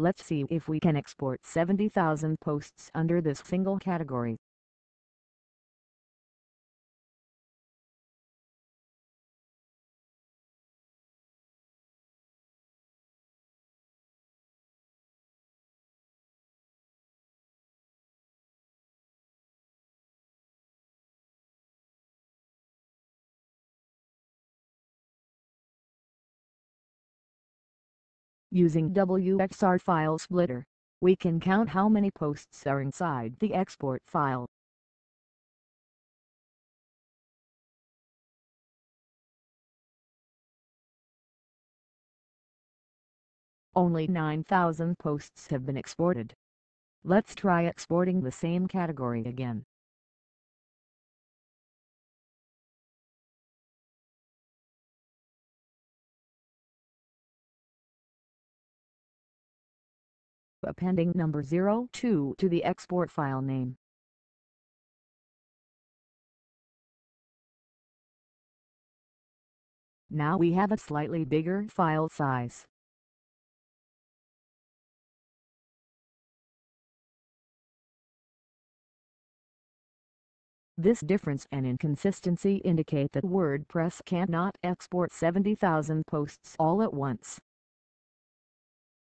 Let's see if we can export 70,000 posts under this single category. Using WXR File Splitter, we can count how many posts are inside the export file. Only 9,000 posts have been exported. Let's try exporting the same category again. Appending number 02 to the export file name. Now we have a slightly bigger file size. This difference and inconsistency indicate that WordPress cannot export 70,000 posts all at once.